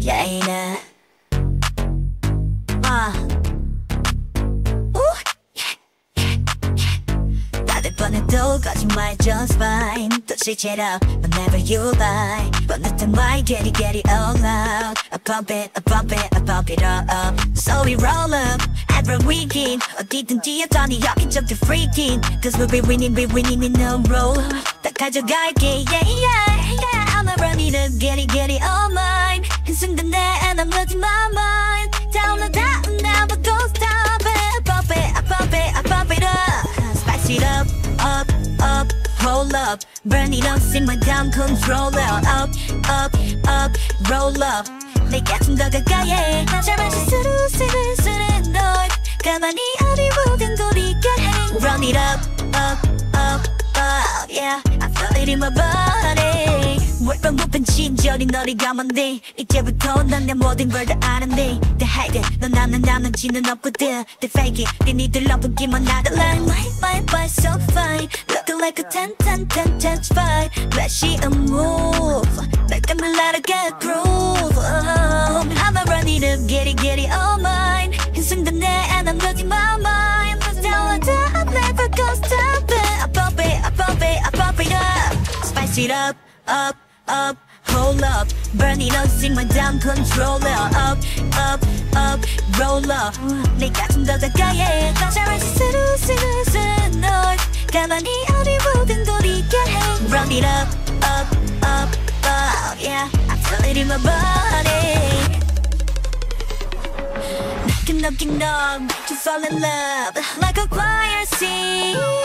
yeah, yeah. Uh. Ooh, yeah, yeah, yeah. 다들 뻔해도 거짓말 just fine 또 switch it up whenever you like 뻔했던 why get it get it all out I pump it I pump it I pump it all up So we roll up every weekend 어디든 뛰어다니 여기저기 freaking Cause we be winning we winning in a row 다 가져갈게 yeah yeah yeah I'ma run it up get it get it all mine 한순간에 and I'm losing my mind Download that now but don't stop it I pump it I pump it I pump it up Spice it up up up hold up burn it up sing my down control up up up up roll up 내가 좀더 가까이 잘 마시 스루 스루 스루 널 가만히 어디 모든 거리게 해 Run it up up up up yeah I feel it in my body 월병 높은 친절이 너를 감한데 이제부터 난 내 모든 걸 다 아는데 They hate it 넌 나는 나는 지는 없거든 They fake it 네 니들 너쁘기만 하다 like My my my so fine Looking like a 10 10 10 10 spy Flashy a move 날 감을 날아가 groove oh, I'ma run it up get it get it all mine 한순간에 and I'm losing my mind Down and down I never gonna stop it I pump it I pump it I pump it up Spice it up up up hold up burn it up sing my down controller up up up roll up 내가 좀더 가까이 잘 마시 스루 스루 스루 널 가만히 어디 모든 거리게 해 Run it up up up up yeah I feel it in my body knocking knocking knock to fall in love like a choir sings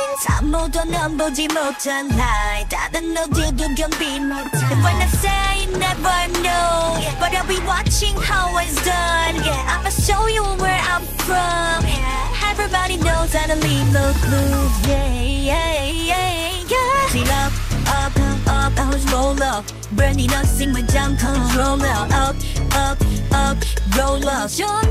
아무도 넌 보지 못한 light 다른 어디도 경비 못한 And when I say never know But I'll be watching how it's done Yeah, I'ma show you where I'm from yeah. Everybody knows how to leave no clue Yeah, yeah, yeah, yeah Clean up, up, up, I was roll up Burning up, sing my jump control up Up, up, up, roll up 좋